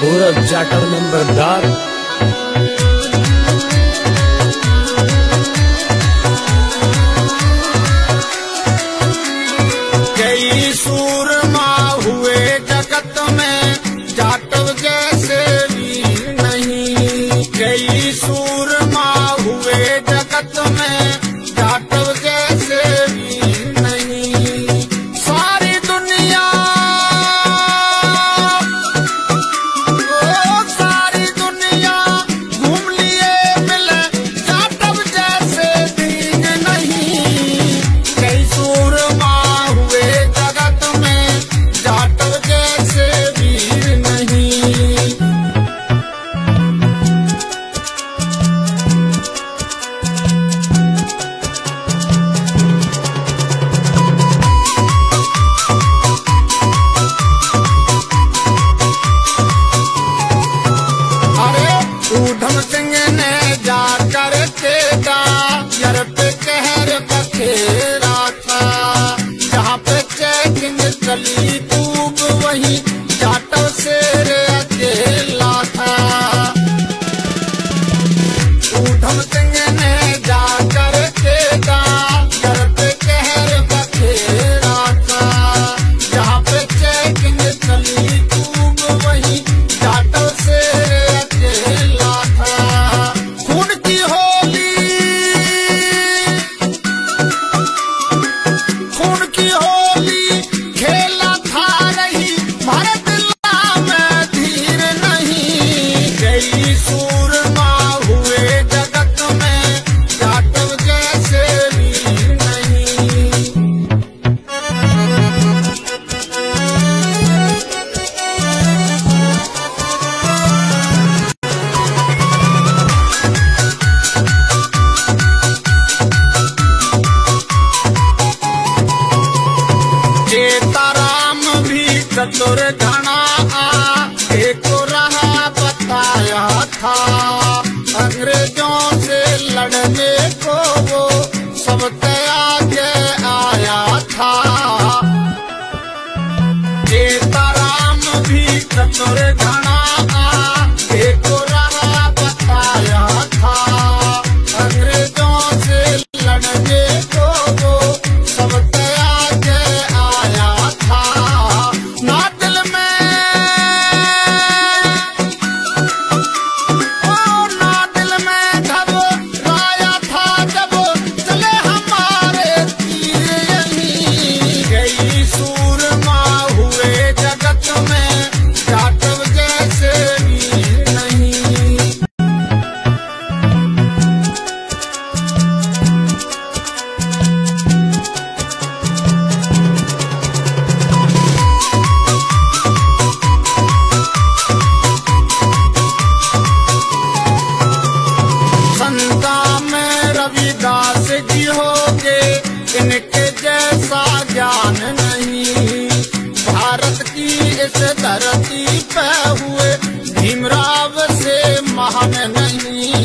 गोरख जाटव नंबरदार। कई हुए जगत में जैसे भी नहीं। कई हुए जगत में मैंने जा कर तेरा यार सतुर घना एक रहा बताया था। अंग्रेज़ों से लड़ने को वो सब के आया था। सीताराम भी चतुर गणा आगे इनके जैसा ज्ञान नहीं। भारत की इस धरती पे हुए भीमराव से महान नहीं।